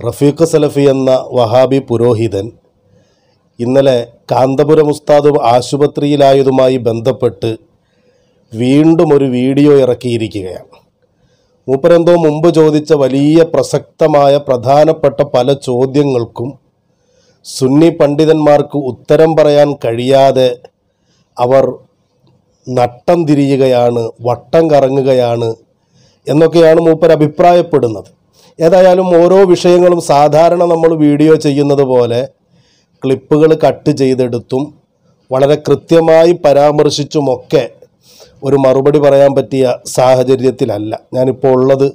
റഫീഖ് സലഫി എന്ന വഹാബി പുരോഹിതൻ ഇന്നലെ കാന്തപുരം ഉസ്താദ് ആശുപത്രിയിലായതുമായി ബന്ധപ്പെട്ട് വീണ്ടും ഒരു വീഡിയോ ഇറക്കിയിരിക്കുകയാണ്. മൂപ്പരെന്തോ മുമ്പ് ചോദിച്ച വലിയ പ്രസക്തമായ പ്രധാനപ്പെട്ട പല ചോദ്യങ്ങൾക്കും സുന്നി പണ്ഡിതന്മാർക്ക് ഉത്തരം പറയാൻ കഴിയാതെ അവർ നട്ടം തിരിയുകയാണ് വട്ടം കറങ്ങുകയാണ് എന്നൊക്കെയാണ് മൂപ്പർ അഭിപ്രായപ്പെടുന്നത്. ഏതായാലും ഓരോ വിഷയങ്ങളും സാധാരണ നമ്മൾ വീഡിയോ ചെയ്യുന്നത് പോലെ ക്ലിപ്പുകൾ കട്ട് ചെയ്തെടുത്തും വളരെ കൃത്യമായി പരാമർശിച്ചുമൊക്കെ ഒരു മറുപടി പറയാൻ പറ്റിയ സാഹചര്യത്തിലല്ല. ഞാനിപ്പോൾ ഉള്ളത്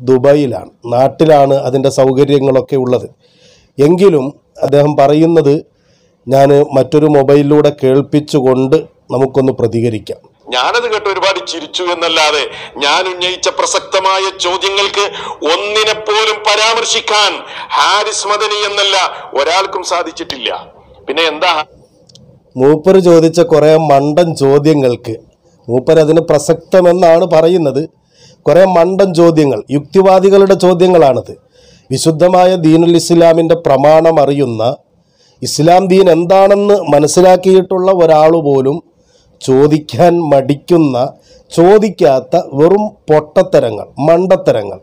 ദുബായിലാണ്. നാട്ടിലാണ് അതിന്റെ സൗകര്യങ്ങളൊക്കെ ഉള്ളത്. എങ്കിലും അദ്ദേഹം പറയുന്നത് ഞാൻ മറ്റൊരു മൊബൈലിലൂടെ കേൾപ്പിച്ചുകൊണ്ട് നമുക്കൊന്ന് പ്രതികരിക്കാം. ഞാനത് കേട്ട് ഒരുപാട് ചിരിച്ചു എന്നല്ലാതെ ഞാൻ ഉന്നയിച്ച പ്രസക്തമായ ചോദ്യങ്ങൾക്ക് ഒന്നിനെ പോലും പരാമർശിക്കാൻ ഹാരിസ് മദനി എന്നല്ല ഒരാൾക്കും സാധിച്ചിട്ടില്ല. പിന്നെ എന്താ? മൂപ്പർ ചോദിച്ച കുറേ മണ്ടൻ ചോദ്യങ്ങൾക്ക് മൂപ്പർ അതിന് പ്രസക്തമെന്നാണ് പറയുന്നത്. കുറേ മണ്ടൻ ചോദ്യങ്ങൾ യുക്തിവാദികളുടെ ചോദ്യങ്ങളാണത്. വിശുദ്ധമായ ദീനുൽ ഇസ്ലാമിന്റെ പ്രമാണം അറിയുന്ന ഇസ്ലാം ദീൻ എന്താണെന്ന് മനസ്സിലാക്കിയിട്ടുള്ള ഒരാൾ പോലും ചോദിക്കാൻ മടിക്കുന്ന ചോദിക്കാത്ത വെറും പൊട്ടത്തരങ്ങൾ മണ്ടത്തരങ്ങൾ.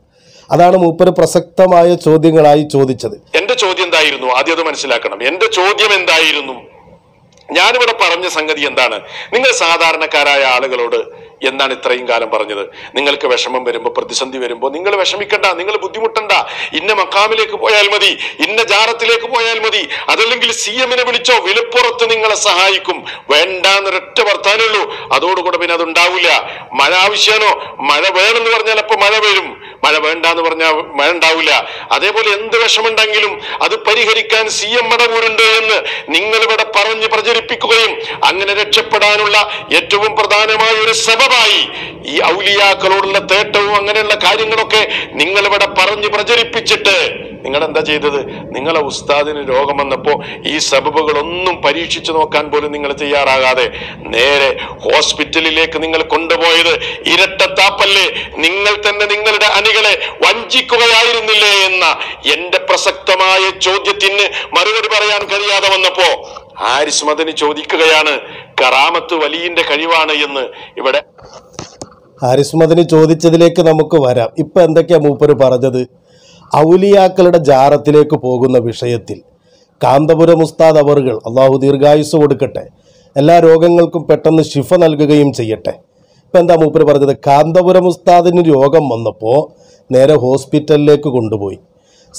അതാണ് മൂപ്പര് പ്രസക്തമായ ചോദ്യങ്ങളായി ചോദിച്ചത്. എന്റെ ചോദ്യം എന്തായിരുന്നു? ആദ്യം അത് മനസ്സിലാക്കണം. എന്റെ ചോദ്യം എന്തായിരുന്നു? ഞാനിവിടെ പറഞ്ഞ സംഗതി എന്താണ്? നിങ്ങൾ സാധാരണക്കാരായ ആളുകളോട് എന്താണ് ഇത്രയും കാലം പറഞ്ഞത്. നിങ്ങൾക്ക് വിഷമം വരുമ്പോൾ പ്രതിസന്ധി വരുമ്പോൾ നിങ്ങൾ വിഷമിക്കണ്ട നിങ്ങൾ ബുദ്ധിമുട്ടണ്ട. ഇന്ന മക്കാമിലേക്ക് പോയാൽ മതി ഇന്ന ജാറത്തിലേക്ക് പോയാൽ മതി. അതല്ലെങ്കിൽ സി എമ്മിനെ വിളിച്ചോ വിലപ്പുറത്ത് നിങ്ങളെ സഹായിക്കും. വേണ്ടാന്നൊരൊറ്റ വർത്താനുള്ളൂ അതോടുകൂടെ പിന്നെ അതുണ്ടാവില്ല മഴ ആവശ്യമാണോ മഴ വേണമെന്ന് പറഞ്ഞാൽ അപ്പൊ മഴ വരും. മഴ വേണ്ട എന്ന് പറഞ്ഞാൽ മഴ ഉണ്ടാവില്ല അതേപോലെ എന്ത് വിഷമുണ്ടെങ്കിലും അത് പരിഹരിക്കാൻ സി എം മടവൂരുണ്ട് എന്ന് നിങ്ങൾ ഇവിടെ പറഞ്ഞ് പ്രചരിപ്പിക്കുകയും അങ്ങനെ രക്ഷപ്പെടാനുള്ള ഏറ്റവും പ്രധാനമായ ഒരു സബബായി ഈ ഔലിയാക്കളോടുള്ള തേട്ടവും അങ്ങനെയുള്ള കാര്യങ്ങളൊക്കെ നിങ്ങൾ ഇവിടെ പറഞ്ഞ് പ്രചരിപ്പിച്ചിട്ട് നിങ്ങൾ എന്താ ചെയ്തത്? നിങ്ങളെ ഉസ്താദിന് രോഗം വന്നപ്പോ ഈ സബബുകളൊന്നും പരീക്ഷിച്ചു നോക്കാൻ പോലും നിങ്ങൾ തയ്യാറാകാതെ നേരെ ഹോസ്പിറ്റലിലേക്ക് നിങ്ങൾ കൊണ്ടുപോയത് ഇരട്ടത്താപ്പല്ലേ? നിങ്ങൾ തന്നെ നിങ്ങളുടെ അണികളെ വഞ്ചിക്കുകയായിരുന്നില്ലേ എന്ന എന്റെ പ്രസക്തമായ ചോദ്യത്തിന് മറുപടി പറയാൻ കഴിയാതെ വന്നപ്പോ ആരിസ് മദനി ചോദിക്കുകയാണ് കറാമത്ത് വലിയന്റെ കഴിവാണ് എന്ന് ഇവിടെ. ഹാരിസ് മദനി ചോദിച്ചതിലേക്ക് നമുക്ക് വരാം. ഇപ്പൊ എന്തൊക്കെയാ മൂപ്പര് പറഞ്ഞത്? ഔലിയാക്കളുടെ ജാറത്തിലേക്ക് പോകുന്ന വിഷയത്തിൽ. കാന്തപുരം ഉസ്താദ് അവറുകൾ അള്ളാഹു ദീർഘായുസ് കൊടുക്കട്ടെ. എല്ലാ രോഗങ്ങൾക്കും പെട്ടെന്ന് ശിഫ നൽകുകയും ചെയ്യട്ടെ. ഇപ്പം എന്താ മൂപ്പര് പറഞ്ഞത്? കാന്തപുരം ഉസ്താദിന് രോഗം വന്നപ്പോൾ നേരെ ഹോസ്പിറ്റലിലേക്ക് കൊണ്ടുപോയി.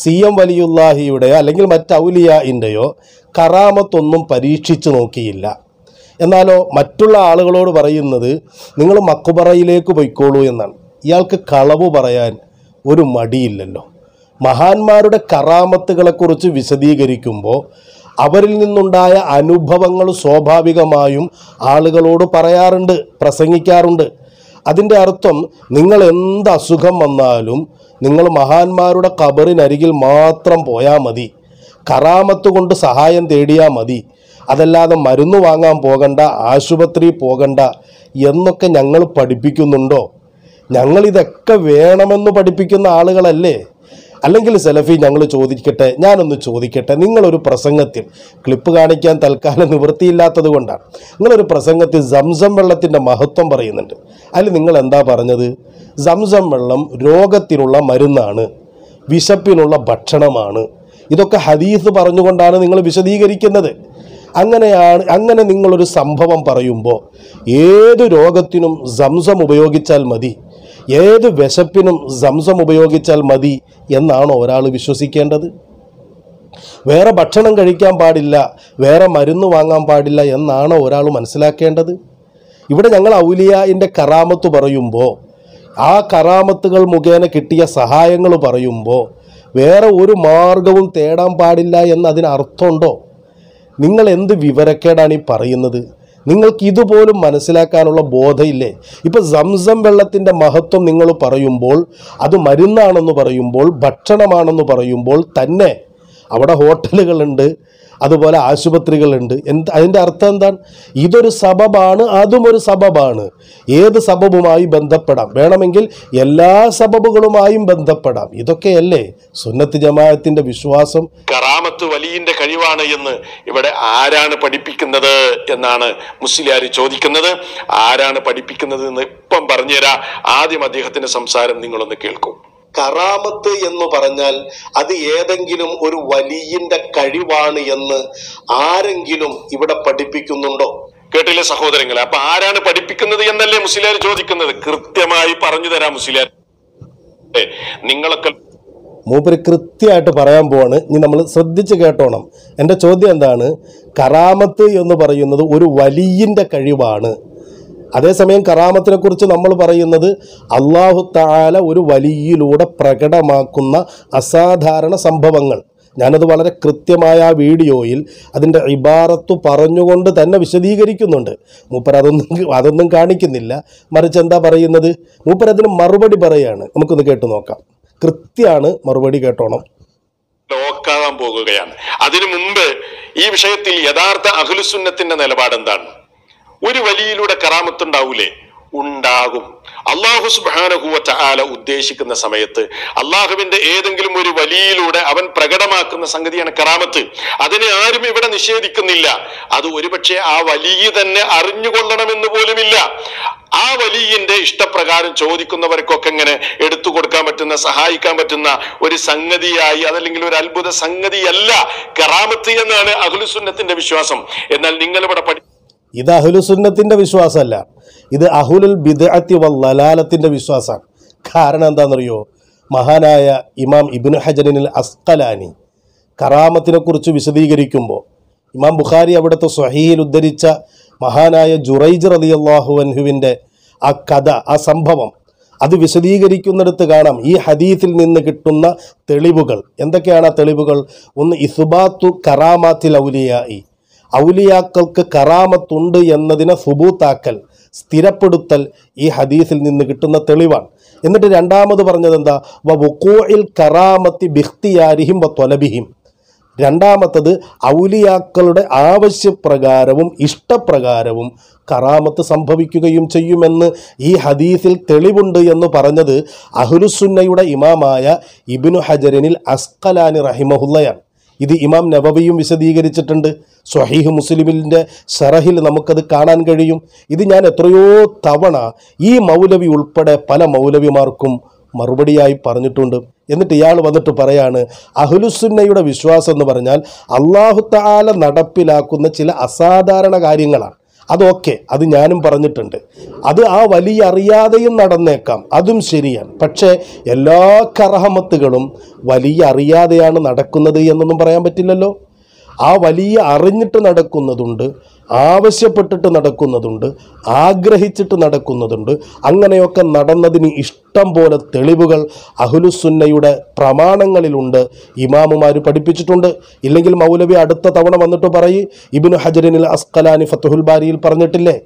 സി എം വലിയുല്ലാഹിയുടെയോ അല്ലെങ്കിൽ മറ്റ് ഔലിയായിന്റെയോ കറാമത്തൊന്നും പരീക്ഷിച്ചു നോക്കിയില്ല. എന്നാലോ മറ്റുള്ള ആളുകളോട് പറയുന്നത് നിങ്ങൾ മക്കുബറയിലേക്ക് പൊയ്ക്കോളൂ എന്നാണ്. ഇയാൾക്ക് കളവ് പറയാൻ ഒരു മടിയില്ലല്ലോ. മഹാന്മാരുടെ കറാമത്തുകളെക്കുറിച്ച് വിശദീകരിക്കുമ്പോൾ അവരിൽ നിന്നുണ്ടായ അനുഭവങ്ങൾ സ്വാഭാവികമായും ആളുകളോട് പറയാറുണ്ട് പ്രസംഗിക്കാറുണ്ട്. അതിന്റെ അർത്ഥം നിങ്ങൾ എന്ത് അസുഖം വന്നാലും നിങ്ങൾ മഹാന്മാരുടെ കബറിനരികിൽ മാത്രം പോയാൽ മതി. കറാമത്ത് കൊണ്ട് സഹായം തേടിയാൽ മതി. അതല്ലാതെ മരുന്ന് വാങ്ങാൻ പോകണ്ട ആശുപത്രി പോകണ്ട എന്നൊക്കെ ഞങ്ങൾ പഠിപ്പിക്കുന്നുണ്ടോ? ഞങ്ങളിതൊക്കെ വേണമെന്ന് പഠിപ്പിക്കുന്ന ആളുകളല്ലേ? അല്ലെങ്കിൽ സെലഫി ഞങ്ങൾ ചോദിക്കട്ടെ ഞാനൊന്ന് ചോദിക്കട്ടെ. നിങ്ങളൊരു പ്രസംഗത്തിൽ ക്ലിപ്പ് കാണിക്കാൻ തൽക്കാലം നിവൃത്തിയില്ലാത്തത് കൊണ്ടാണ്. നിങ്ങളൊരു പ്രസംഗത്തിൽ സംസം വെള്ളത്തിന്റെ മഹത്വം പറയുന്നുണ്ട്. അതിൽ നിങ്ങൾ എന്താ പറഞ്ഞത്? സംസം വെള്ളം രോഗത്തിനുള്ള മരുന്നാണ് വിശപ്പിനുള്ള ഭക്ഷണമാണ്. ഇതൊക്കെ ഹദീസ് പറഞ്ഞുകൊണ്ടാണ് നിങ്ങൾ വിശദീകരിക്കുന്നത്. അങ്ങനെയാണ് അങ്ങനെ നിങ്ങളൊരു സംഭവം പറയുമ്പോൾ ഏത് രോഗത്തിനും സംസം ഉപയോഗിച്ചാൽ മതി. ഏത് വിശപ്പിനും സംസം ഉപയോഗിച്ചാൽ മതി എന്നാണോ ഒരാൾ വിശ്വസിക്കേണ്ടത്? വേറെ ഭക്ഷണം കഴിക്കാൻ പാടില്ല വേറെ മരുന്ന് വാങ്ങാൻ പാടില്ല എന്നാണോ ഒരാൾ മനസ്സിലാക്കേണ്ടത്? ഇവിടെ ഞങ്ങൾ ഔലിയായിന്റെ കറാമത്ത് പറയുമ്പോൾ ആ കറാമത്തുകൾ മുഖേന കിട്ടിയ സഹായങ്ങൾ പറയുമ്പോൾ വേറെ ഒരു മാർഗവും തേടാൻ പാടില്ല എന്നതിന് അർത്ഥമുണ്ടോ? നിങ്ങൾ എന്ത് വിവരക്കേടാണ് ഈ പറയുന്നത്? നിങ്ങൾക്ക് ഇതുപോലും മനസ്സിലാക്കാനുള്ള ബോധമില്ലേ ഇപ്പം സംസം വെള്ളത്തിന്റെ മഹത്വം നിങ്ങൾ പറയുമ്പോൾ അത് മരുന്നാണെന്ന് പറയുമ്പോൾ ഭക്ഷണമാണെന്ന് പറയുമ്പോൾ തന്നെ അവിടെ ഹോട്ടലുകളുണ്ട് അതുപോലെ ആശുപത്രികളുണ്ട്. എന്ത് അതിന്റെ അർത്ഥം എന്താണ്? ഇതൊരു സബബാണ് അതും ഒരു സബബാണ്. ഏത് സബബുമായി ബന്ധപ്പെടാം? വേണമെങ്കിൽ എല്ലാ സബബുകളുമായും ബന്ധപ്പെടാം. ഇതൊക്കെയല്ലേ സുന്നത്ത് ജമാഅത്തിന്റെ വിശ്വാസം? കറാമത്ത് വലിയന്റെ കഴിവാണ് എന്ന് ഇവിടെ ആരാണ് പഠിപ്പിക്കുന്നത് എന്നാണ് മുസ്ലിയാർ ചോദിക്കുന്നത്. ആരാണ് പഠിപ്പിക്കുന്നത് എന്ന് ഇപ്പം പറഞ്ഞുതരാ. ആദ്യം അദ്ദേഹത്തിന്റെ സംസാരം നിങ്ങളൊന്ന് കേൾക്കൂ. കറാമത്ത് എന്ന് പറഞ്ഞാൽ അത് ഏതെങ്കിലും ഒരു വലിയന്റെ കഴിവാണ് എന്ന് ആരെങ്കിലും ഇവിടെ പഠിപ്പിക്കുന്നുണ്ടോ? കേട്ടില്ലേ സഹോദരങ്ങളെ? അപ്പൊ ആരാണ് പഠിപ്പിക്കുന്നത് എന്നല്ലേ മുസ്ലിയാർ ചോദിക്കുന്നത്? കൃത്യമായി പറഞ്ഞു തരാം മുസ്ലിയാർ നിങ്ങളൊക്കെ മൂപ്പര് കൃത്യമായിട്ട് പറയാൻ പോവാണ്. ഇനി നമ്മൾ ശ്രദ്ധിച്ച് കേട്ടോണം. എന്റെ ചോദ്യം എന്താണ്? കറാമത്ത് എന്ന് പറയുന്നത് ഒരു വലിയന്റെ കഴിവാണ്. അതേസമയം കറാമത്തിനെ കുറിച്ച് നമ്മൾ പറയുന്നത് അള്ളാഹു താല ഒരു വലിയിലൂടെ പ്രകടമാക്കുന്ന അസാധാരണ സംഭവങ്ങൾ. ഞാനത് വളരെ കൃത്യമായ ആ വീഡിയോയിൽ അതിന്റെ ഇബാറത്തു പറഞ്ഞുകൊണ്ട് തന്നെ വിശദീകരിക്കുന്നുണ്ട്. മൂപ്പർ അതൊന്നും അതൊന്നും കാണിക്കുന്നില്ല. മറിച്ച് എന്താ പറയുന്നത്? മൂപ്പർ അതിന് മറുപടി പറയാണ്. നമുക്കൊന്ന് കേട്ടു നോക്കാം. കൃത്യമാണ് മറുപടി കേട്ടോണം. ലോക്കാകാൻ പോകുകയാണ്. അതിനു മുമ്പ് ഈ വിഷയത്തിൽ യഥാർത്ഥ അഖിലുസുന്നത്തിന്റെ നിലപാട് എന്താണ് ഒരു വലിയിലൂടെ കറാമത്തുണ്ടാവൂലേ ഉണ്ടാകും. അള്ളാഹു സുബാനഹുവറ്റ ആല ഉദ്ദേശിക്കുന്ന സമയത്ത് അള്ളാഹുവിന്റെ ഏതെങ്കിലും ഒരു വലിയിലൂടെ അവൻ പ്രകടമാക്കുന്ന സംഗതിയാണ് കറാമത്ത്. അതിനെ ആരും ഇവിടെ നിഷേധിക്കുന്നില്ല. അത് ഒരുപക്ഷെ ആ വലിയ തന്നെ അറിഞ്ഞുകൊള്ളണമെന്ന് പോലുമില്ല. ആ വലിയന്റെ ഇഷ്ടപ്രകാരം ചോദിക്കുന്നവർക്കൊക്കെ ഇങ്ങനെ എടുത്തു കൊടുക്കാൻ പറ്റുന്ന സഹായിക്കാൻ പറ്റുന്ന ഒരു സംഗതിയായി അതല്ലെങ്കിൽ ഒരു അത്ഭുത സംഗതിയല്ല കറാമത്ത് എന്നാണ് അഖുലുസുന്നത്തിന്റെ വിശ്വാസം. എന്നാൽ നിങ്ങൾ ഇവിടെ പഠി ഇത് അഹുലുസുന്നത്തിന്റെ വിശ്വാസമല്ല. ഇത് അഹുലുൽ ബിദ്അത്തി വല്ലാലത്തിന്റെ വിശ്വാസമാണ്. കാരണം എന്താണെന്നറിയോ? മഹാനായ ഇമാം ഇബ്നു ഹജനിൽ അസ്കലാനി കറാമത്തിനെക്കുറിച്ച് വിശദീകരിക്കുമ്പോൾ ഇമാം ബുഖാരി അവിടുത്തെ സ്വഹീൽ ഉദ്ധരിച്ച മഹാനായ ജുറൈജ് റളിയല്ലാഹു അൻഹുവിന്റെ ആ കഥ ആ സംഭവം അത് വിശദീകരിക്കുന്നിടത്ത് കാണാം. ഈ ഹദീസിൽ നിന്ന് കിട്ടുന്ന തെളിവുകൾ. എന്തൊക്കെയാണ് ആ തെളിവുകൾ? ഒന്ന് ഇസുബാത്തു കറാമാത്തിൽ ഔലിയായി. ഔലിയാക്കൾക്ക് കറാമത്തുണ്ട് എന്നതിനെ സുബൂത്താക്കൽ. സ്ഥിരപ്പെടുത്തൽ ഈ ഹദീസിൽ നിന്ന് കിട്ടുന്ന തെളിവാണ്. എന്നിട്ട് രണ്ടാമത് പറഞ്ഞത് എന്താ? വ വുക്കൂഇൽ കറാമത്തി ബിഹ്തിയാരിഹിം വ രണ്ടാമത്തത് ഔലിയാക്കളുടെ ആവശ്യപ്രകാരവും ഇഷ്ടപ്രകാരവും കറാമത്ത് സംഭവിക്കുകയും ചെയ്യുമെന്ന് ഈ ഹദീസിൽ തെളിവുണ്ട് എന്ന് പറഞ്ഞത് അഹുലുസുന്നയുടെ ഇമാമായ ഇബിനു ഹജരനിൽ അസ്കലാനി റഹിമഹുല്ലയാണ്. ഇത് ഇമാം നവവിയും വിശദീകരിച്ചിട്ടുണ്ട്. സ്വഹീഹ് മുസ്ലിമിന്റെ സറഹിൽ നമുക്കത് കാണാൻ കഴിയും. ഇത് ഞാൻ എത്രയോ തവണ ഈ മൗലവി ഉൾപ്പെടെ പല മൗലവിമാർക്കും മറുപടിയായി പറഞ്ഞിട്ടുണ്ട്. എന്നിട്ട് ഇയാൾ വന്നിട്ട് പറയാണ് അഹുലുസുന്നയുടെ വിശ്വാസം എന്ന് പറഞ്ഞാൽ അള്ളാഹു താല നടപ്പിലാക്കുന്ന ചില അസാധാരണ കാര്യങ്ങളാണ്. അതൊക്കെ അത് ഞാനും പറഞ്ഞിട്ടുണ്ട്. അത് ആ വലിയ അറിയാതെയും നടന്നേക്കാം അതും ശരിയാണ്. പക്ഷേ എല്ലാ കറഹമത്തുകളും വലിയ അറിയാതെയാണ് നടക്കുന്നത് എന്നൊന്നും പറയാൻ പറ്റില്ലല്ലോ. ആ വലിയ അറിഞ്ഞിട്ട് നടക്കുന്നതുണ്ട് ആവശ്യപ്പെട്ടിട്ട് നടക്കുന്നതുണ്ട് ആഗ്രഹിച്ചിട്ട് നടക്കുന്നതുണ്ട്. അങ്ങനെയൊക്കെ നടന്നതിന് ഇഷ്ടം പോലെ തെളിവുകൾ അഹുലുസുന്നയുടെ പ്രമാണങ്ങളിലുണ്ട്. ഇമാമുമാർ പഠിപ്പിച്ചിട്ടുണ്ട്. ഇല്ലെങ്കിൽ മൗലവി അടുത്ത തവണ വന്നിട്ട് പറയും ഇബിനു ഹജറിനിൽ അസ്കലാനി ഫത്തുഹുൽ ബാരിയിൽ പറഞ്ഞിട്ടില്ലേ?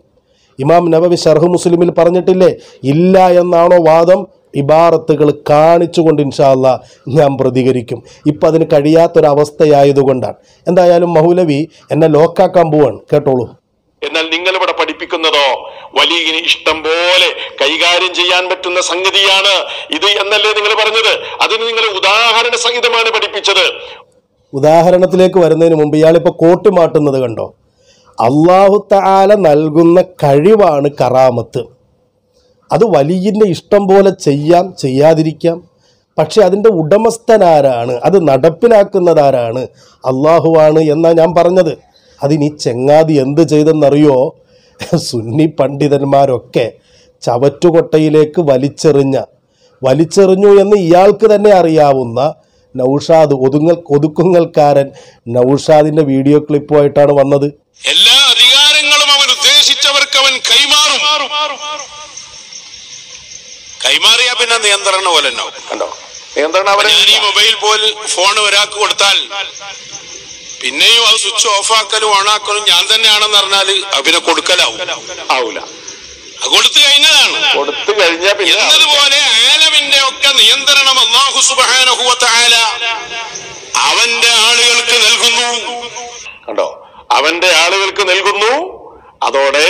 ഇമാം നബവി ഷർഹു മുസ്ലിമിൽ പറഞ്ഞിട്ടില്ലേ? ഇല്ല എന്നാണോ വാദം? ഇബാറത്തുകൾ കാണിച്ചുകൊണ്ട് ഇൻഷാല്ല ഞാൻ പ്രതികരിക്കും. ഇപ്പം അതിന് കഴിയാത്തൊരവസ്ഥയായതുകൊണ്ടാണ്. എന്തായാലും മൗലവി എന്നെ ലോക്കാക്കാൻ പോവാണ്. കേട്ടോളൂ. എന്നാൽ നിങ്ങൾ ഇവിടെ പഠിപ്പിക്കുന്നതോ വലിയ ഇഷ്ടം പോലെ കൈകാര്യം ചെയ്യാൻ പറ്റുന്ന സംഗതിയാണ് ഇത് എന്നല്ലേ നിങ്ങൾ പറഞ്ഞത്? അതിന് നിങ്ങൾ ഉദാഹരണ സഹിതമാണ് പഠിപ്പിച്ചത്. ഉദാഹരണത്തിലേക്ക് വരുന്നതിന് മുമ്പ് ഇയാളിപ്പോൾ കോട്ട് മാട്ടുന്നത് കണ്ടോ? അള്ളാഹു താല നൽകുന്ന കഴിവാണ് കറാമത്ത്. അത് വലിയന്റെ ഇഷ്ടം പോലെ ചെയ്യാം ചെയ്യാതിരിക്കാം. പക്ഷേ അതിന്റെ ഉടമസ്ഥനാരാണ് അത് നടപ്പിലാക്കുന്നതാരാണ് അള്ളാഹുവാണ് എന്നാണ് ഞാൻ പറഞ്ഞത്. അതിനി ചെങ്ങാതി എന്ത് ചെയ്തെന്നറിയോ? സുന്നി പണ്ഡിതന്മാരൊക്കെ ചവറ്റുകൊട്ടയിലേക്ക് വലിച്ചെറിഞ്ഞ വലിച്ചെറിഞ്ഞു എന്ന് ഇയാൾക്ക് തന്നെ അറിയാവുന്ന നൗഷാദ് ഒതുങ്ങൽ ഒതുക്കുങ്ങൽക്കാരൻ നൗഷാദിന്റെ വീഡിയോ ക്ലിപ്പുമായിട്ടാണ് വന്നത്. എല്ലാ അധികാരങ്ങളും അവൻ ഉദ്ദേശിച്ചവർക്ക് അവൻ കൈമാറും. കൈമാറിയാ പിന്നെ നിയന്ത്രണ പോലെ കണ്ടോ? നിയന്ത്രണം അവരെ ഈ മൊബൈൽ പോൽ ഫോൺ ഒരാൾക്ക് കൊടുത്താൽ പിന്നെയും അത് സ്വിച്ച് ഓഫ് ആക്കലും ഓണാക്കലും ഞാൻ തന്നെയാണെന്ന് പറഞ്ഞാൽ അത് പിന്നെ കൊടുക്കലാവും. ആവൂല. കൊടുത്തു കഴിഞ്ഞതാണ്. കൊടുത്തു കഴിഞ്ഞാൽ പിന്നെ എന്നതുപോലെ ആലമിന്റെ ഒക്കെ നിയന്ത്രണം അള്ളാഹു സുബാനഹുവത്ത ആല അവന്റെ ആളുകൾക്ക് നൽകുന്നു. കണ്ടോ? അവന്റെ ആളുകൾക്ക് നൽകുന്നു. അതോടെ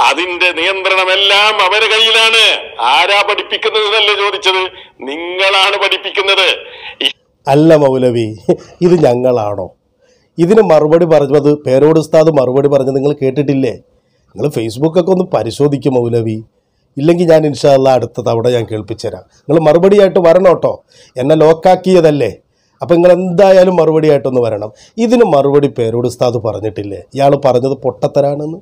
അതിന്റെ നിയന്ത്രണമെല്ലാം അവരെ കയ്യിലാണ്. ആരാ പഠിപ്പിക്കുന്നത് എന്നല്ലേ ചോദിച്ചത്? നിങ്ങളാണ് പഠിപ്പിക്കുന്നത്. അല്ല മൗലവി ഇത് ഞങ്ങളാണോ? ഇതിന് മറുപടി പറഞ്ഞത് പേരോട് ഉസ്താദ് മറുപടി പറഞ്ഞത് നിങ്ങൾ കേട്ടിട്ടില്ലേ? നിങ്ങൾ ഫേസ്ബുക്കൊക്കെ ഒന്ന് പരിശോധിക്കും മൗലവി. ഇല്ലെങ്കിൽ ഞാൻ ഇൻഷാല്ല അടുത്ത തവണ ഞാൻ കേൾപ്പിച്ചുതരാം. നിങ്ങൾ മറുപടിയായിട്ട് വരണം കേട്ടോ. എന്നെ ലോക്കാക്കിയതല്ലേ. അപ്പം നിങ്ങൾ എന്തായാലും മറുപടിയായിട്ടൊന്ന് വരണം. ഇതിന് മറുപടി പേരോട് ഉസ്താദ് പറഞ്ഞിട്ടില്ലേ? ഇയാൾ പറഞ്ഞത് പൊട്ടത്തരാണെന്ന്.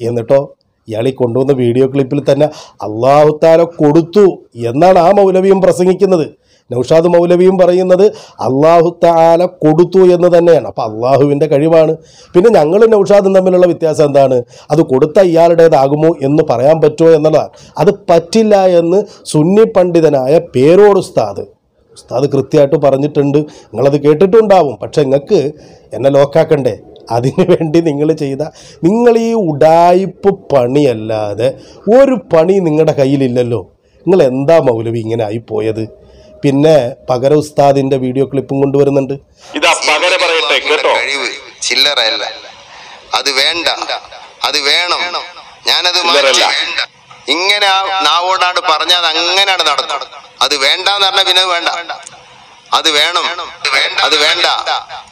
എന്നിട്ടോ ഇയാൾ ഈ കൊണ്ടുവന്ന വീഡിയോ ക്ലിപ്പിൽ തന്നെ അള്ളാഹുത്താല കൊടുത്തു എന്നാണ് ആ മൗലവിയും പ്രസംഗിക്കുന്നത്. നൗഷാദ് മൗലവിയും പറയുന്നത് അള്ളാഹു താല കൊടുത്തു എന്ന് തന്നെയാണ്. അപ്പോൾ അള്ളാഹുവിന്റെ കഴിവാണ്. പിന്നെ ഞങ്ങൾ നൗഷാദും തമ്മിലുള്ള വ്യത്യാസം എന്താണ്? അത് കൊടുത്ത ഇയാളുടേതാകുമോ എന്ന് പറയാൻ പറ്റുമോ എന്നുള്ളതാണ്. അത് പറ്റില്ല എന്ന് സുന്നി പണ്ഡിതനായ പേരോട് ഉസ്താദ് ഉസ്താദ് കൃത്യമായിട്ട് പറഞ്ഞിട്ടുണ്ട്. നിങ്ങളത് കേട്ടിട്ടുണ്ടാവും. പക്ഷേ നിങ്ങൾക്ക് എന്നെ ലോക്കാക്കണ്ടേ അതിനു വേണ്ടി നിങ്ങൾ ചെയ്ത നിങ്ങൾ ഈ ഉടായിപ്പ് പണിയല്ലാതെ ഒരു പണി നിങ്ങളുടെ കയ്യിലില്ലല്ലോ. നിങ്ങൾ എന്താ മൗലവി ഇങ്ങനെ ആയിപ്പോയത്? പിന്നെ പകര ഉസ്താദിന്റെ വീഡിയോ ക്ലിപ്പും കൊണ്ടുവരുന്നുണ്ട്. ഇതാ പകര പറയട്ടെ കേട്ടോ? കഴിവ് ചില്ലറയല്ല അത് വേണ്ട. അത് വേണം. ഞാനത് ഇങ്ങനെ ആ നാവോടാണ്ട് പറഞ്ഞാൽ അത് അങ്ങനെയാണ് നടന്നത് അത് വേണ്ടെന്ന് പറഞ്ഞാൽ പിന്നെ അത് വേണ്ട. അത് വേണം. അത് വേണ്ട.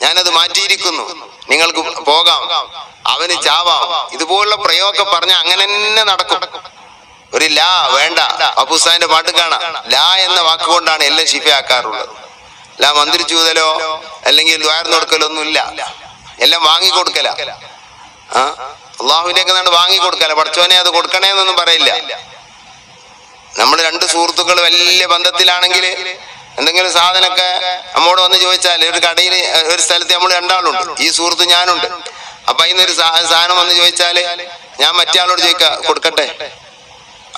ഞാനത് മാറ്റിയിരിക്കുന്നു. നിങ്ങൾക്ക് പോകാം. അവന് ചാവാം. ഇതുപോലുള്ള പ്രയോഗം പറഞ്ഞ അങ്ങനെ തന്നെ നടക്കും. ഒരു ലാ വേണ്ട. അബുസാന്റെ പാട്ട് കാണാം. ലാ എന്ന വാക്കുകൊണ്ടാണ് എല്ലാം ശിഫയാക്കാറുള്ളത്. ലാ മന്ത്രിച്ചൂതലോ അല്ലെങ്കിൽ ദ്വാരം കൊടുക്കലൊന്നുമില്ല എല്ലാം വാങ്ങിക്കൊടുക്കല. ആ? അള്ളാഹുവിന്റെ ഒക്കെ വാങ്ങിക്കൊടുക്കല. പഠിച്ചോനെ അത് കൊടുക്കണേന്നൊന്നും പറയില്ല. നമ്മൾ രണ്ട് സുഹൃത്തുക്കൾ വലിയ ബന്ധത്തിലാണെങ്കിൽ എന്തെങ്കിലും സാധനമൊക്കെ നമ്മോട് വന്ന് ചോദിച്ചാൽ ഒരു കടയിൽ ഒരു സ്ഥലത്ത് നമ്മൾ രണ്ടാളുണ്ട്. ഈ സുഹൃത്ത് ഞാനുണ്ട്. അപ്പൊ ഒരു സാധനം വന്ന് ചോദിച്ചാൽ ഞാൻ മറ്റേ ആളോട് ചോദിക്ക കൊടുക്കട്ടെ?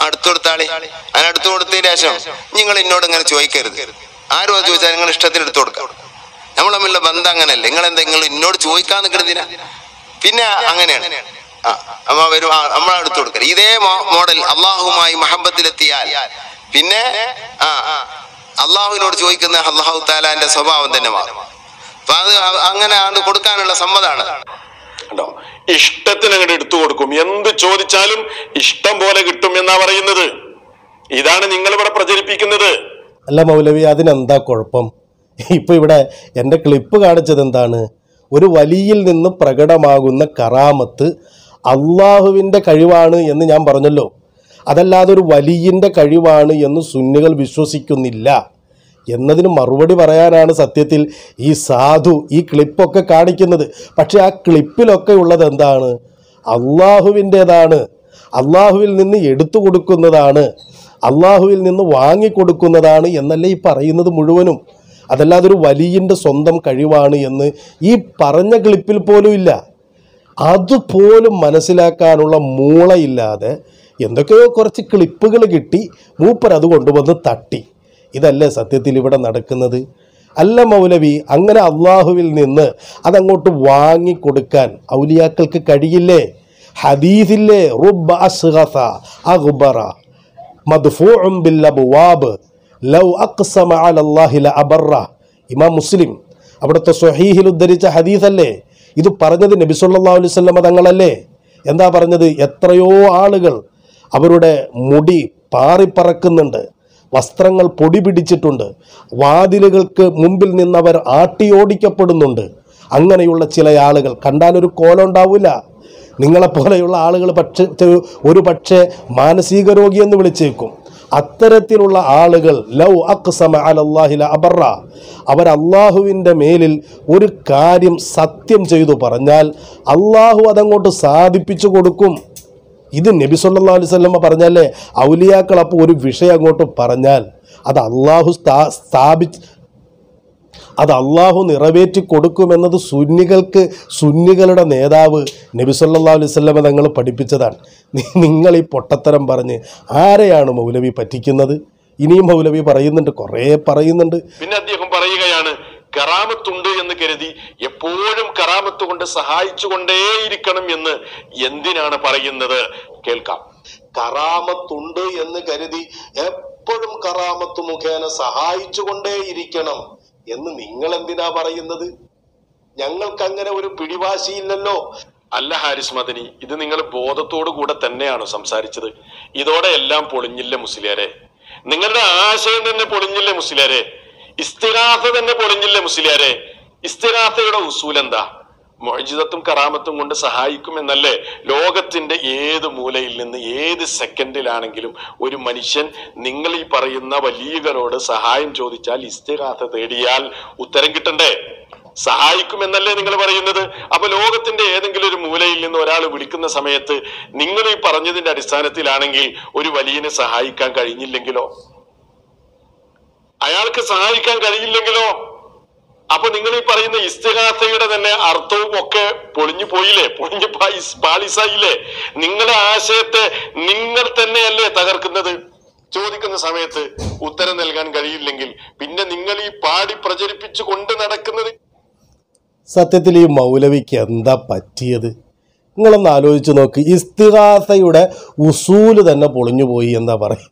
അടുത്ത് കൊടുത്താളി അതിന് അടുത്ത് കൊടുത്തതിന് ശേഷം നിങ്ങൾ എന്നോട് ഇങ്ങനെ ചോദിക്കരുത്. ആരും അത് ചോദിച്ചാൽ നിങ്ങൾ ഇഷ്ടത്തിന് എടുത്തു കൊടുക്കാം. നമ്മൾ തമ്മിലുള്ള ബന്ധം അങ്ങനെയല്ല. നിങ്ങൾ എന്താ നിങ്ങൾ എന്നോട് ചോദിക്കാൻ നിൽക്കുന്നതിനാ പിന്നെ അങ്ങനെയാണ്. അമ്മ വരും നമ്മൾ എടുത്തു കൊടുക്കരുത്. ഇതേ മോഡൽ അള്ളാഹുമായി മഹബത്തിലെത്തിയാൽ പിന്നെ ആ അള്ളാഹുവിനോട് ചോദിക്കുന്ന അള്ളാഹു താലാന്റെ സ്വഭാവം തന്നെ മാറും. അപ്പൊ അത് അങ്ങനെ അത് കൊടുക്കാനുള്ള സമ്മതാണ്. കണ്ടോ? ഇഷ്ടത്തിന് അങ്ങോട്ട് എടുത്തു കൊടുക്കും. എന്ത് ചോദിച്ചാലും ഇഷ്ടം പോലെ കിട്ടും എന്നാ പറയുന്നത്? ഇതാണ് നിങ്ങൾ ഇവിടെ പ്രചരിപ്പിക്കുന്നത്. അല്ല മൗലവി അതിനെന്താ കുഴപ്പം? ഇപ്പൊ ഇവിടെ എന്റെ ക്ലിപ്പ് കാണിച്ചത് എന്താണ്? ഒരു വലിയിൽ നിന്ന് പ്രകടമാകുന്ന കറാമത്ത് അള്ളാഹുവിന്റെ കഴിവാണ് എന്ന് ഞാൻ പറഞ്ഞല്ലോ. അതല്ലാതെ ഒരു വലിയന്റെ കഴിവാണ് എന്ന് സുന്നികൾ വിശ്വസിക്കുന്നില്ല. എന്നതിന് മറുപടി പറയാനാണ് സത്യത്തിൽ ഈ സാധു ഈ ക്ലിപ്പൊക്കെ കാണിക്കുന്നത്. പക്ഷേ ആ ക്ലിപ്പിലൊക്കെ ഉള്ളത് എന്താണ്? അള്ളാഹുവിന്റേതാണ്. അള്ളാഹുവിൽ നിന്ന് എടുത്തു കൊടുക്കുന്നതാണ്. അള്ളാഹുവിൽ നിന്ന് വാങ്ങിക്കൊടുക്കുന്നതാണ് എന്നല്ലേ ഈ പറയുന്നത് മുഴുവനും. അതല്ലാതെ ഒരു വലിയന്റെ സ്വന്തം കഴിവാണ് എന്ന് ഈ പറഞ്ഞ ക്ലിപ്പിൽ പോലും ഇല്ല. അതുപോലും മനസ്സിലാക്കാനുള്ള മൂളയില്ലാതെ എന്തൊക്കെയോ കുറച്ച് ക്ലിപ്പുകൾ കിട്ടി. മൂപ്പർ അത് കൊണ്ടുവന്ന് തട്ടി. ഇതല്ലേ സത്യത്തിൽ ഇവിടെ നടക്കുന്നത്? അല്ല മൗലവി അങ്ങനെ അള്ളാഹുവിൽ നിന്ന് അതങ്ങോട്ട് വാങ്ങിക്കൊടുക്കാൻ ഔലിയാക്കൾക്ക് കഴിയില്ലേ? ഹദീസില്ലേ റുബ് അസ്ഹസ അഗ്ബറ മദ്ഫൂഉം ബിൽ അബ്വാബ് ലൗ അഖ്സമ അലല്ലാഹി ലഅബറ. ഇമാം മുസ്ലിം അവിടുത്തെ സ്വഹീഹിൽ ഉദ്ധരിച്ച ഹദീസല്ലേ? ഇത് പറഞ്ഞത് നബി സല്ലല്ലാഹു അലൈഹി വസല്ലം തങ്ങളല്ലേ? എന്താ പറഞ്ഞത്? എത്രയോ ആളുകൾ അവരുടെ മുടി പാറിപ്പറക്കുന്നുണ്ട്. വസ്ത്രങ്ങൾ പൊടി പിടിച്ചിട്ടുണ്ട്. വാതിലുകൾക്ക് മുമ്പിൽ നിന്നവർ ആട്ടിയോടിക്കപ്പെടുന്നുണ്ട്. അങ്ങനെയുള്ള ചില ആളുകൾ. കണ്ടാൽ ഒരു കോലം ഉണ്ടാവില്ല നിങ്ങളെപ്പോലെയുള്ള ആളുകൾ പക്ഷേ ഒരു പക്ഷേ മാനസിക രോഗി എന്ന് വിളിച്ചേക്കും. അത്തരത്തിലുള്ള ആളുകൾ ലൗ അക്സമ അലല്ലാഹില അബറ. അവർ അള്ളാഹുവിന്റെ മേലിൽ ഒരു കാര്യം സത്യം ചെയ്തു പറഞ്ഞാൽ അള്ളാഹു അതങ്ങോട്ട് സാധിപ്പിച്ചു കൊടുക്കും. ഇത് നബി സല്ലാ അലൈഹി വസല്ലമ പറഞ്ഞാലേ ഔലിയാക്കൾ അപ്പോൾ ഒരു വിഷയം അങ്ങോട്ട് പറഞ്ഞാൽ അത് അള്ളാഹു സ്ഥാ സ്ഥാപിച്ച് അത് അള്ളാഹു നിറവേറ്റി കൊടുക്കുമെന്നത് സുന്നികൾക്ക് സുന്നികളുടെ നേതാവ് നബി സല്ലാ അലൈഹി വസല്ലമ തങ്ങൾ പഠിപ്പിച്ചതാണ്. നിങ്ങൾ ഈ പൊട്ടത്തരം പറഞ്ഞ് ആരെയാണ് മൗലവി പറ്റിക്കുന്നത്? ഇനിയും മൗലവി പറയുന്നുണ്ട് കുറേ പറയുന്നുണ്ട്. പിന്നെ അദ്ദേഹം കറാമത്തുണ്ട് എന്ന് കരുതി എപ്പോഴും കറാമത്ത് കൊണ്ട് സഹായിച്ചുകൊണ്ടേയിരിക്കണം എന്ന് എന്തിനാണ് പറയുന്നത്? കേൾക്കാം. കറാമത്തുണ്ട് എന്ന് കരുതി എപ്പോഴും കറാമത്ത് മുഖേന സഹായിച്ചുകൊണ്ടേയിരിക്കണം എന്ന് നിങ്ങൾ എന്തിനാ പറയുന്നത്? ഞങ്ങൾക്ക് അങ്ങനെ ഒരു പിടിവാശിയില്ലല്ലോ. അല്ല ഹാരിസ് മദനി ഇത് നിങ്ങൾ ബോധത്തോടു കൂടെ തന്നെയാണ് സംസാരിച്ചത്. ഇതോടെ എല്ലാം പൊളിഞ്ഞില്ല മുസ്ലിയാരെ? നിങ്ങളുടെ ആശയം തന്നെ പൊളിഞ്ഞില്ലേ മുസ്ലിയാരെ? ഇസ്തിറാത്ത തന്നെ പൊളിഞ്ഞില്ലേ മുസ്ലിയാരെ? ഇസ്തിറാത്തയുടെ ഉസൂൽ എന്താ മൊഴിജിതത്തും കറാമത്തും കൊണ്ട് സഹായിക്കും എന്നല്ലേ? ലോകത്തിന്റെ ഏത് മൂലയിൽ നിന്ന് ഏത് സെക്കൻഡിലാണെങ്കിലും ഒരു മനുഷ്യൻ നിങ്ങൾ ഈ പറയുന്ന വലിയവരോട് സഹായം ചോദിച്ചാൽ ഇസ്തിരാഥ തേടിയാൽ ഉത്തരം കിട്ടണ്ടേ? സഹായിക്കും എന്നല്ലേ നിങ്ങൾ പറയുന്നത്? അപ്പൊ ലോകത്തിന്റെ ഏതെങ്കിലും ഒരു മൂലയിൽ നിന്ന് ഒരാൾ വിളിക്കുന്ന സമയത്ത് നിങ്ങൾ ഈ പറഞ്ഞതിന്റെ അടിസ്ഥാനത്തിലാണെങ്കിൽ ഒരു വലിയനെ സഹായിക്കാൻ കഴിഞ്ഞില്ലെങ്കിലോ? അയാൾക്ക് സഹായിക്കാൻ കഴിയില്ലെങ്കിലോ? അപ്പൊ നിങ്ങൾ ഈ പറയുന്ന ഇസ്തിഹാസയുടെ തന്നെ അർത്ഥവും ഒക്കെ പൊളിഞ്ഞു പോയില്ലേ? പൊളിഞ്ഞു പാളിസായില്ലേ? നിങ്ങളുടെ ആശയത്തെ നിങ്ങൾ തന്നെയല്ലേ തകർക്കുന്നത്? ചോദിക്കുന്ന സമയത്ത് ഉത്തരം നൽകാൻ കഴിയില്ലെങ്കിൽ പിന്നെ നിങ്ങൾ ഈ പാടി പ്രചരിപ്പിച്ചു കൊണ്ട് നടക്കുന്നത് സത്യത്തിൽ ഈ മൗലവിക്ക് എന്താ പറ്റിയത്? നിങ്ങളൊന്ന് ആലോചിച്ച് നോക്ക്. ഇസ്തിഹാസയുടെ ഉസൂൽ തന്നെ പൊളിഞ്ഞു പോയി എന്താ പറയും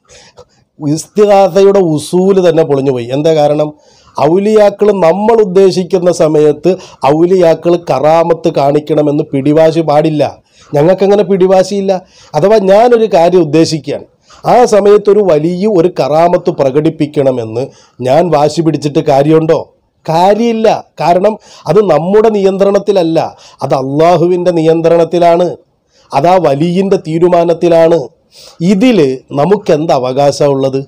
ഇസ്തിഹാസയുടെ ഉസൂൽ തന്നെ പൊളിഞ്ഞുപോയി. എന്താ കാരണം? ഔലിയാക്കൾ നമ്മൾ ഉദ്ദേശിക്കുന്ന സമയത്ത് ഔലിയാക്കൾ കറാമത്ത് കാണിക്കണമെന്ന് പിടിവാശി പാടില്ല. ഞങ്ങൾക്കങ്ങനെ പിടിവാശിയില്ല. അഥവാ ഞാനൊരു കാര്യം ഉദ്ദേശിക്കുകയാണ്. ആ സമയത്ത് ഒരു വലിയ ഒരു കറാമത്ത് പ്രകടിപ്പിക്കണമെന്ന് ഞാൻ വാശി പിടിച്ചിട്ട് കാര്യമുണ്ടോ? കാര്യമില്ല. കാരണം അത് നമ്മുടെ നിയന്ത്രണത്തിലല്ല. അത് അള്ളാഹുവിന്റെ നിയന്ത്രണത്തിലാണ്. അത് ആ വലിയന്റെ തീരുമാനത്തിലാണ്. ഇതിൽ നമുക്കെന്ത് അവകാശമുള്ളത്?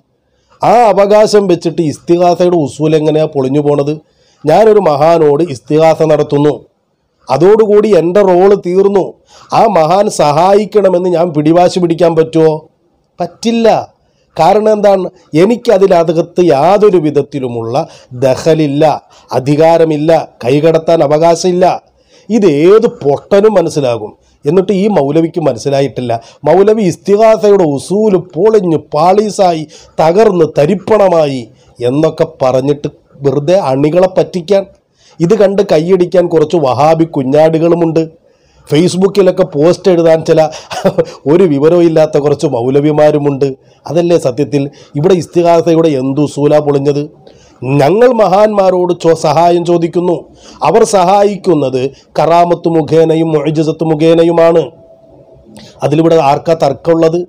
ആ അവകാശം വെച്ചിട്ട് ഇസ്തിഹാസയുടെ ഉസൂൽ എങ്ങനെയാണ് പൊളിഞ്ഞു പോണത്? ഞാനൊരു മഹാനോട് ഇസ്തിഹാസ നടത്തുന്നു. അതോടുകൂടി എന്റെ റോൾ തീർന്നു. ആ മഹാൻ സഹായിക്കണമെന്ന് ഞാൻ പിടിവാശി പിടിക്കാൻ പറ്റുമോ പറ്റില്ല. കാരണം എന്താണ്? എനിക്കതിനകത്ത് യാതൊരു വിധത്തിലുമുള്ള ദഹലില്ല അധികാരമില്ല കൈകടത്താൻ അവകാശമില്ല. ഇത് ഏത് പൊട്ടനും മനസ്സിലാകും. എന്നിട്ട് ഈ മൗലവിക്ക് മനസ്സിലായിട്ടില്ല. മൗലവി ഇസ്തിഹാസയുടെ ഉസൂൽ പൊളിഞ്ഞ് പാളീസായി തകർന്ന് തരിപ്പണമായി എന്നൊക്കെ പറഞ്ഞിട്ട് വെറുതെ അണികളെ പറ്റിക്കാൻ. ഇത് കണ്ട് കൈയടിക്കാൻ കുറച്ച് വഹാബി കുഞ്ഞാടുകളുമുണ്ട്. ഫേസ്ബുക്കിലൊക്കെ പോസ്റ്റ് എഴുതാൻ ചില ഒരു വിവരവും ഇല്ലാത്ത കുറച്ച് മൗലവിമാരുമുണ്ട്. അതല്ലേ സത്യത്തിൽ? ഇവിടെ ഇസ്തിഹാസയുടെ എന്തു സൂല പൊളിഞ്ഞത്? ഞങ്ങൾ മഹാന്മാരോട് ചോ സഹായം ചോദിക്കുന്നു. അവർ സഹായിക്കുന്നത് കറാമത്ത് മുഖേനയും മൊഴിജസത്ത് മുഖേനയുമാണ്. അതിലിവിടെ ആർക്കാ തർക്കമുള്ളത്?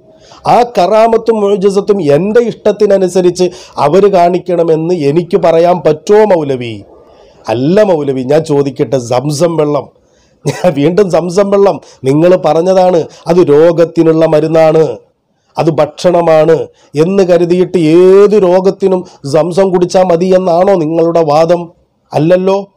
ആ കറാമത്തും മൊഴിജസത്തും എന്റെ ഇഷ്ടത്തിനനുസരിച്ച് അവർ കാണിക്കണമെന്ന് എനിക്ക് പറയാൻ പറ്റുമോ മൗലവി? അല്ല മൗലവി ഞാൻ ചോദിക്കട്ടെ സംസം വെള്ളം. ഞാൻ വീണ്ടും സംസം വെള്ളം. നിങ്ങൾ പറഞ്ഞതാണ് അത് രോഗത്തിനുള്ള മരുന്നാണ്. അത് ഭക്ഷണമാണ് എന്ന് കരുതിയിട്ട് ഏത് രോഗത്തിനും സംസം കുടിച്ചാൽ മതി എന്നാണോ നിങ്ങളുടെ വാദം? അല്ലല്ലോ.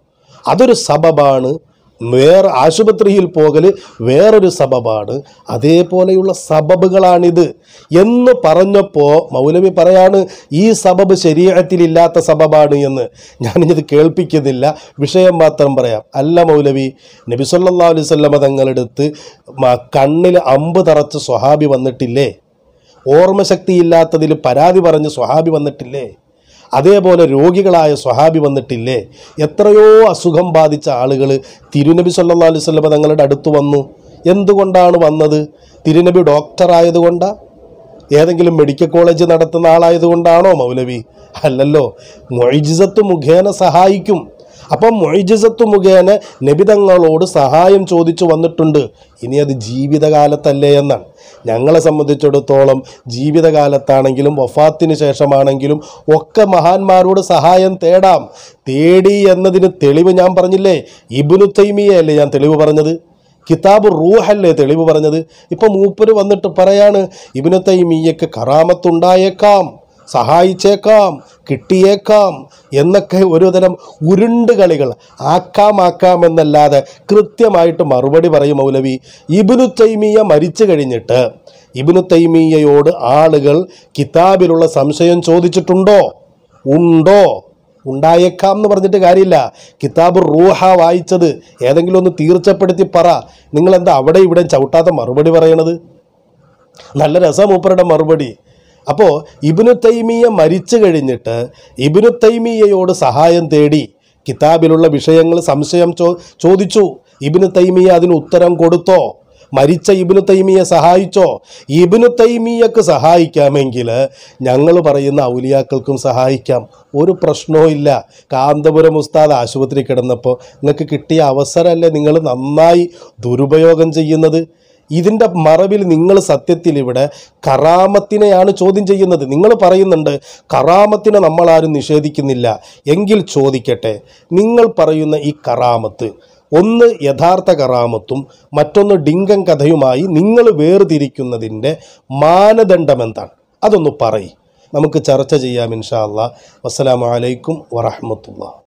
അതൊരു സബബാണ്. വേറെ ആശുപത്രിയിൽ പോകൽ വേറൊരു സബബാണ്. അതേപോലെയുള്ള സബബുകളാണിത്. എന്ന് പറഞ്ഞപ്പോൾ മൗലവി പറയാണ് ഈ സബബ് ശരീരത്തിലില്ലാത്ത സബബാണ് എന്ന്. ഞാനിത് കേൾപ്പിക്കുന്നില്ല. വിഷയം മാത്രം പറയാം. അല്ല മൗലവി നബി അലൈവല്ലമ തങ്ങളെടുത്ത് കണ്ണിൽ അമ്പ് തറച്ച് സ്വഹാബി വന്നിട്ടില്ലേ? ഓർമ്മശക്തിയില്ലാത്തതിൽ പരാതി പറഞ്ഞ് സ്വഹാബി വന്നിട്ടില്ലേ? അതേപോലെ രോഗികളായ സ്വഹാബി വന്നിട്ടില്ലേ? എത്രയോ അസുഖം ബാധിച്ച ആളുകൾ തിരുനബി സല്ലാ അലൈഹി സ്വലമ തങ്ങളുടെ അടുത്ത് വന്നു. എന്തുകൊണ്ടാണ് വന്നത്? തിരുനബി ഡോക്ടറായതുകൊണ്ടാ ഏതെങ്കിലും മെഡിക്കൽ കോളേജ് നടത്തുന്ന ആളായതുകൊണ്ടാണോ മൗലവി? അല്ലല്ലോ. മൊയ്ജിസത്ത് മുഖേന സഹായിക്കും. അപ്പം മൊയ്ജിസത്ത് മുഖേന നബിതങ്ങളോട് സഹായം ചോദിച്ചു വന്നിട്ടുണ്ട്. ഇനി അത് ജീവിതകാലത്തല്ലേ എന്നാണ്. ഞങ്ങളെ സംബന്ധിച്ചിടത്തോളം ജീവിതകാലത്താണെങ്കിലും വഫാത്തിന് ശേഷമാണെങ്കിലും ഒക്കെ മഹാന്മാരോട് സഹായം തേടാം. തേടി എന്നതിന് തെളിവ് ഞാൻ പറഞ്ഞില്ലേ? ഇബുനു തൈമിയല്ലേ ഞാൻ തെളിവ് പറഞ്ഞത്? കിതാബ് റൂഹല്ലേ തെളിവ് പറഞ്ഞത്? ഇപ്പം മൂപ്പര് വന്നിട്ട് പറയാണ് ഇബിനു തൈമിയക്ക് കറാമത്തുണ്ടായേക്കാം. സഹായിച്ചേക്കാം കിട്ടിയേക്കാം എന്നൊക്കെ ഒരുതരം ഉരുണ്ട് കളികൾ. ആക്കാം ആക്കാം എന്നല്ലാതെ കൃത്യമായിട്ട് മറുപടി പറയും മൗലവി. ഇബിനു തൈമിയ മരിച്ചു കഴിഞ്ഞിട്ട് ഇബിനു തൈമിയയോട് ആളുകൾ കിതാബിലുള്ള സംശയം ചോദിച്ചിട്ടുണ്ടോ? ഉണ്ടോ? ഉണ്ടായേക്കാം എന്ന് പറഞ്ഞിട്ട് കാര്യമില്ല. കിതാബ് റൂഹ വായിച്ചത് ഏതെങ്കിലും ഒന്ന് തീർച്ചപ്പെടുത്തി പറ. നിങ്ങളെന്താ അവിടെ ഇവിടെ ചവിട്ടാത്ത മറുപടി പറയണത്? നല്ല രസം മൂപ്പരുടെ മറുപടി. അപ്പോൾ ഇബിനു തൈമിയ മരിച്ചു കഴിഞ്ഞിട്ട് ഇബിനു തൈമിയയോട് സഹായം തേടി കിതാബിലുള്ള വിഷയങ്ങൾ സംശയം ചോ ചോദിച്ചു. ഇബിനു തൈമിയ അതിന് ഉത്തരം കൊടുത്തോ? മരിച്ച ഇബിനു തൈമിയെ സഹായിച്ചോ? ഇബിനു തൈമിയക്ക് സഹായിക്കാമെങ്കിൽ ഞങ്ങൾ പറയുന്ന ഔലിയാക്കൾക്കും സഹായിക്കാം. ഒരു പ്രശ്നവും ഇല്ല. കാന്തപുരം ഉസ്താദ് ആശുപത്രി കിടന്നപ്പോൾ നിങ്ങൾക്ക് കിട്ടിയ അവസരമല്ലേ നിങ്ങൾ നന്നായി ദുരുപയോഗം ചെയ്യുന്നത്? ഇതിന്റെ മറവിൽ നിങ്ങൾ സത്യത്തിൽ ഇവിടെ കറാമത്തിനെയാണ് ചോദ്യം ചെയ്യുന്നത്. നിങ്ങൾ പറയുന്നുണ്ട് കറാമത്തിനെ നമ്മളാരും നിഷേധിക്കുന്നില്ല. എങ്കിൽ ചോദിക്കട്ടെ നിങ്ങൾ പറയുന്ന ഈ കറാമത്ത് ഒന്ന് യഥാർത്ഥ കറാമത്തും മറ്റൊന്ന് ഡിങ്കം കഥയുമായി നിങ്ങൾ വേർതിരിക്കുന്നതിന്റെ മാനദണ്ഡം എന്താണ്? അതൊന്ന് പറയും. നമുക്ക് ചർച്ച ചെയ്യാം ഇൻഷാ അല്ലാ വസ്സലാമലൈക്കും വറഹമത്തുള്ള.